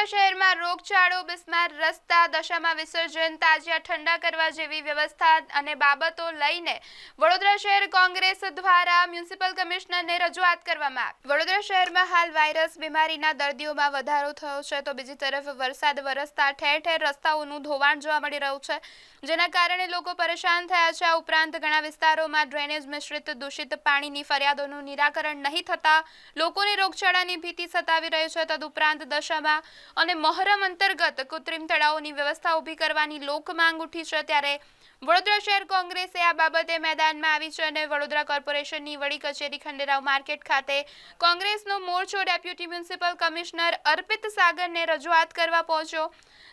વડોદરા શહેરમાં રોગચાળો, બિસ્માર રસ્તા, દશામાં વિસર્જન, તાજિયા ઠંડા કરવા જેવી વ્યવસ્થા અને બાબતો લઈને વડોદરા શહેર કોંગ્રેસ દ્વારા મ્યુનિસિપલ કમિશનરને રજૂઆત કરવામાં આવી. વડોદરા શહેરમાં હાલ વાયરસ, બીમારીના દર્દીઓમાં વધારો થયો છે તો બીજી તરફ વરસાદ વરસતા ઠેર ઠેર રસ્તાઓનું ધોવાણ જોવા મળી રહ્યું છે, જેના કારણે લોકો પરેશાન થયા છે. આ ઉપરાંત ઘણા વિસ્તારોમાં ડ્રેનેજ મિશ્રિત, દૂષિત પાણીની ફરિયાદોનું નિરાકરણ નહીં થતા લોકોને રોગચાળાની ભીતિ સતાવી રહી છે. તદુપરાંત દશામાં અને મહોરમ અંતર્ગત કૃત્રિમ તળાવોની વ્યવસ્થા ઊભી કરવાની લોક માંગ ઉઠી છે ત્યારે વડોદરા શહેર કોંગ્રેસે આ બાબતે મેદાનમાં આવી છે અને વડોદરા કોર્પોરેશનની વડી કચેરી ખંડેરાવ માર્કેટ ખાતે કોંગ્રેસનો મોરચો ડેપ્યુટી મ્યુનિસિપલ કમિશનર અર્પિત સાગરને રજૂઆત કરવા પહોંચ્યો.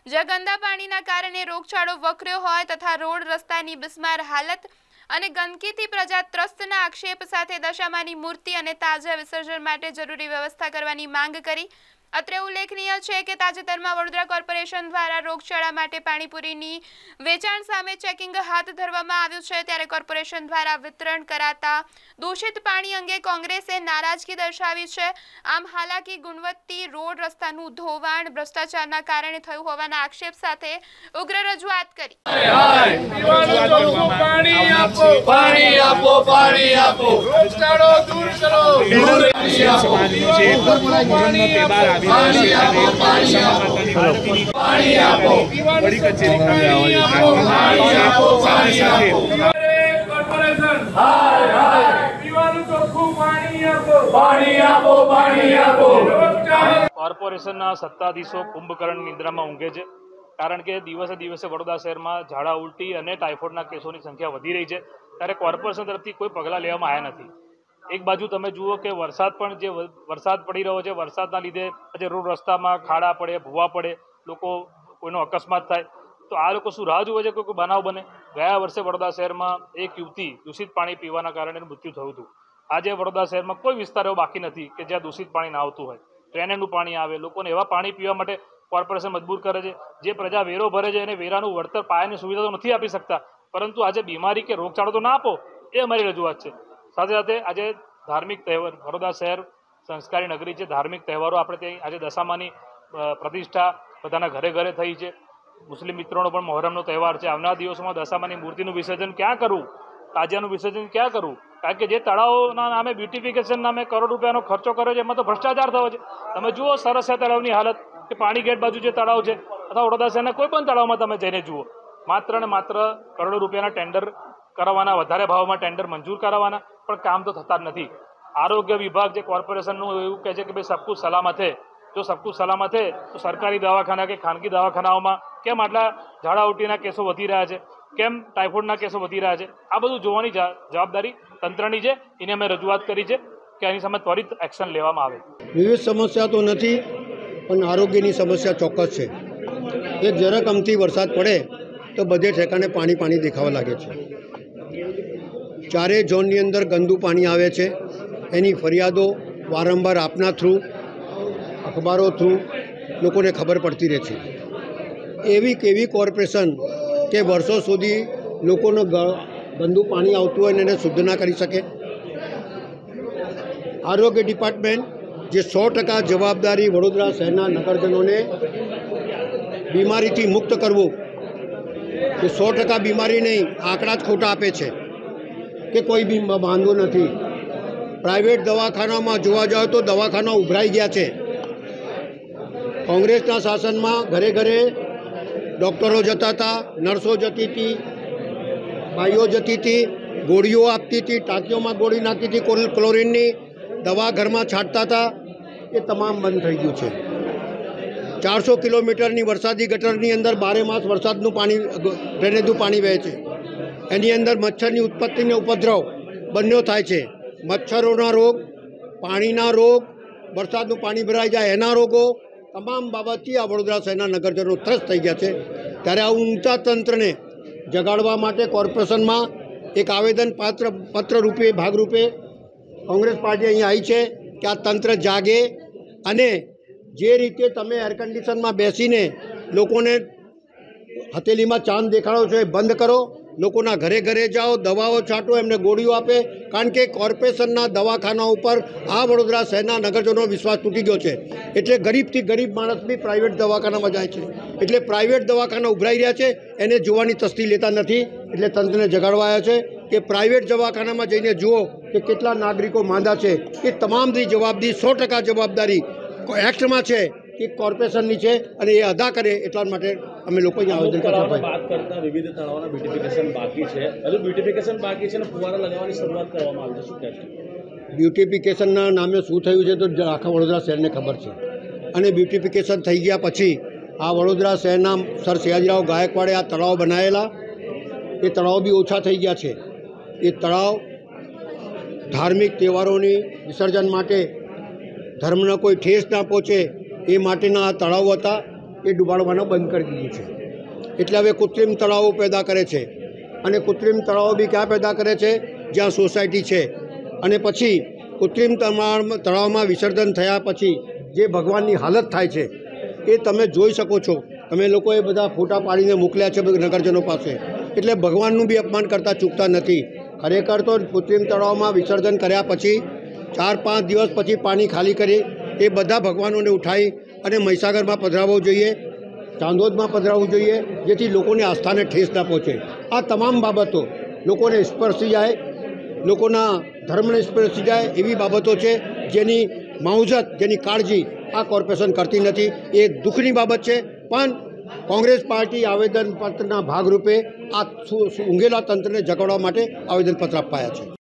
જ્યાં ગંદા પાણીના કારણે રોગચાળો વકર્યો હોય તથા રોડ રસ્તાની બિસ્માર હાલત અને ગંદકીથી પ્રજા ત્રસ્તના આક્ષેપ સાથે દશામાની મૂર્તિ અને તાજા વિસર્જન માટે જરૂરી વ્યવસ્થા કરવાની માંગ કરી. અત્રે ઉલ્લેખનીય છે કે તાજેતરમાં વડોદરા કોર્પોરેશન દ્વારા રોગચાળા માટે પાણીપુરીની વેચાણ સામે ચેકિંગ હાથ ધરવામાં આવ્યું છે. ત્યારે કોર્પોરેશન દ્વારા વિતરણ કરાતા દૂષિત પાણી અંગે કોંગ્રેસે નારાજગી દર્શાવી છે. આમ હાલાકી ગુણવત્તી રોડ રસ્તાનું ધોવાણ ભ્રષ્ટાચારના કારણે થયું હોવાના આક્ષેપ સાથે ઉગ્ર રજૂઆત કરી. પાણી આપો પાણી આપો. પાણી આપો. દૂર કરો કોર્પોરેશનના સત્તાધીશો કુંભકર્ણ નિંદ્રામાં ઊંઘે છે. કારણ કે દિવસે દિવસે વડોદરા શહેરમાં ઝાડા ઉલટી અને ટાઇફોઇડના કેસોની સંખ્યા વધી રહી છે. ત્યારે કોર્પોરેશન તરફથી કોઈ પગલાં લેવામાં આવ્યા નથી. એક બાજુ તમે જુઓ કે વરસાદ પણ જે વરસાદ પડી રહ્યો છે, વરસાદના લીધે આજે રોડ રસ્તામાં ખાડા પડે, ભૂવા પડે, લોકો કોઈનો અકસ્માત થાય. તો આ લોકો શું રાહ જુએ છે કોઈ બનાવ બને? ગયા વર્ષે વડોદરા શહેરમાં એક યુવતી દૂષિત પાણી પીવાના કારણે મૃત્યુ થયું હતું. આજે વડોદરા શહેરમાં કોઈ વિસ્તાર એવો બાકી નથી કે જ્યાં દૂષિત પાણી ના આવતું હોય. ડ્રેનેજનું પાણી આવે, લોકોને એવા પાણી પીવા માટે કોર્પોરેશન મજબૂર કરે છે, જે પ્રજા વેરો ભરે છે એને વેરાનું વળતર પાયાની સુવિધા તો નથી આપી શકતા. પરંતુ આજે બીમારી કે રોગચાળો તો ના આપો, એ અમારી રજૂઆત છે. સાથે સાથે આજે ધાર્મિક તહેવાર, વડોદરા શહેર સંસ્કારી નગરી છે. ધાર્મિક તહેવારો આપણે ત્યાં આજે દશામાની પ્રતિષ્ઠા બધાના ઘરે ઘરે થઈ છે. મુસ્લિમ મિત્રોનો પણ મહોરમનો તહેવાર છે. આવનારા દિવસોમાં દશામાની મૂર્તિનું વિસર્જન ક્યાં કરવું? તાજિયાનું વિસર્જન ક્યાં કરવું? કારણ કે જે તળાવોના નામે બ્યુટિફિકેશન નામે કરોડ રૂપિયાનો ખર્ચો કર્યો છે, એમાં તો ભ્રષ્ટાચાર થયો છે. તમે જુઓ સરસિયા તળાવની હાલત, કે પાણી ગેટ બાજુ જે તળાવ છે, અથવા વડોદરા શહેરના કોઈ પણ તળાવમાં તમે જઈને જુઓ, માત્ર ને માત્ર કરોડો રૂપિયાના ટેન્ડર કરાવવાના, વધારે ભાવમાં ટેન્ડર મંજૂર કરાવવાના પણ કામ તો થતા જ નથી. આરોગ્ય વિભાગ જે કોર્પોરેશનનું એવું કહે છે કે ભાઈ સબકું સલામત હે. જો સબકું સલામત હે, તો સરકારી દવાખાના કે ખાનગી દવાખાનાઓમાં કેમ આટલા ઝાડાઉટીના કેસો વધી રહ્યા છે? કેમ ટાઇફોઇડના કેસો વધી રહ્યા છે? આ બધું જોવાની જવાબદારી તંત્રની છે. એને અમે રજૂઆત કરી છે કે આની સામે ત્વરિત એક્શન લેવામાં આવે. વિવિધ સમસ્યા તો નથી, પણ આરોગ્યની સમસ્યા ચોક્કસ છે. એક જરાક અમથી વરસાદ પડે તો બધે ઠેકાણે પાણી પાણી દેખાવા લાગે છે. ચારે ઝોનની અંદર ગંદુ પાણી આવે છે, એની ફરિયાદો વારંવાર આપના થ્રુ, અખબારો થ્રુ લોકોને ખબર પડતી રહે છે. એવી કેવી કોર્પોરેશન કે વર્ષો સુધી લોકોનું ગંદુ પાણી આવતું હોય એને શુદ્ધ ના કરી શકે. આરોગ્ય ડિપાર્ટમેન્ટ જે સો ટકા જવાબદારી વડોદરા શહેરના નગરજનોને બીમારીથી મુક્ત કરવું, એ સો ટકા બીમારી નહીં આંકડા જ ખોટા આપે છે. કે કોઈ બી વાંધો નથી. પ્રાઇવેટ દવાખાનામાં જોવા જાઓ તો દવાખાના ઉભરાઈ ગયા છે. કોંગ્રેસના શાસનમાં ઘરે ઘરે ડૉક્ટરો જતા હતા, નર્સો જતી હતી, ભાઈઓ જતી હતી, ગોળીઓ આપતી હતી, ટાંકીઓમાં ગોળી નાખતી હતી, કોલ- ક્લોરીનની દવા ઘરમાં છાંટતા હતા. એ તમામ બંધ થઈ ગયું છે. ચારસો કિલોમીટરની વરસાદી ગટરની અંદર બારે માસ વરસાદનું પાણી ડ્રેનેજનું પાણી વહે છે. એની અંદર મચ્છરની ઉત્પત્તિને ઉપદ્રવ બંને થાય છે. મચ્છરોના રોગ, પાણીના રોગ, વરસાદનું પાણી ભરાઈ જાય એના રોગો તમામ બાબતથી આ વડોદરા શહેરના નગરજનો ત્રસ્ત થઈ ગયા છે. ત્યારે આ ઊંચા તંત્રને જગાડવા માટે કોર્પોરેશનમાં એક આવેદન પાત્ર પત્ર રૂપે ભાગરૂપે કોંગ્રેસ પાર્ટી અહીંયા આવી છે કે આ તંત્ર જાગે અને જે રીતે તમે એર કન્ડિશનમાં બેસીને લોકોને હથેલીમાં ચાંદ દેખાડો છો એ બંધ કરો. લોકોના ઘરે ઘરે જાઓ, દવાઓ છાંટો, એમને ગોળીઓ આપે. કારણ કે કોર્પોરેશનના દવાખાના ઉપર આ વડોદરા શહેરના નગરજનો વિશ્વાસ તૂટી ગયો છે. એટલે ગરીબથી ગરીબ માણસ બી પ્રાઇવેટ દવાખાનામાં જાય છે. એટલે પ્રાઇવેટ દવાખાના ઉભરાઈ રહ્યા છે, એને જોવાની તસ્તી લેતા નથી. એટલે તંત્રને જગાડવાયા છે કે પ્રાઇવેટ દવાખાનામાં જઈને જુઓ કે કેટલા નાગરિકો માંદા છે. એ તમામની જવાબદારી, સો જવાબદારી એક્ટમાં છે. કે કોર્પોરેશનની છે અને એ અદા કરે એટલા માટે અમે લોકો અહીંયા આવેદન કરતા વાત કરતા વિવિધ તળાવોના બ્યુટિફિકેશન બાકી છે. હજુ બ્યુટિફિકેશન બાકી છે અને ફુવારા લગાવવાની શરૂઆત કરવામાં આવી છે. શું કહેશો? બ્યુટિફિકેશનના નામે શું થયું છે તો આખા વડોદરા શહેરને ખબર છે. અને બ્યુટિફિકેશન થઈ ગયા પછી આ વડોદરા શહેરના સર સયાજીરાવ ગાયકવાડે આ તળાવ બનાવેલા. એ તળાવ બી ઓછા થઈ ગયા છે. એ તળાવ ધાર્મિક તહેવારોની વિસર્જન માટે ધર્મને કોઈ ઠેસ ના પહોંચે એ માટેના આ તળાવો હતા, એ ડૂબાડવાના બંધ કરી દીધું છે. એટલે હવે કૃત્રિમ તળાવો પેદા કરે છે. અને કૃત્રિમ તળાવો બી ક્યાં પેદા કરે છે? જ્યાં સોસાયટી છે. અને પછી કૃત્રિમ તળાવ- તળાવમાં વિસર્જન થયા પછી જે ભગવાનની હાલત થાય છે, એ તમે જોઈ શકો છો. તમે લોકોએ બધા ફોટા પાડીને મોકલ્યા છે નગરજનો પાસે. એટલે ભગવાનનું બી અપમાન કરતાં ચૂકતા નથી. ખરેખર તો કૃત્રિમ તળાવમાં વિસર્જન કર્યા પછી ચાર પાંચ દિવસ પછી પાણી ખાલી કરી એ બધા ભગવાનોને ઉઠાવી અને મહીસાગરમાં પધરાવવો જોઈએ, ચાંદોદમાં પધરાવવું જોઈએ, જેથી લોકોને આસ્થાને ઠેસ ના પહોંચે. આ તમામ બાબતો લોકોને સ્પર્શી જાય, લોકોના ધર્મને સ્પર્શી જાય એવી બાબતો છે જેની માવજત, જેની કાળજી આ કોર્પોરેશન કરતી નથી. એ દુઃખની બાબત છે, પણ કોંગ્રેસ પાર્ટી આવેદનપત્રના ભાગરૂપે આ ઊંઘેલા તંત્રને જગાડવા માટે આવેદનપત્ર અપાયા છે.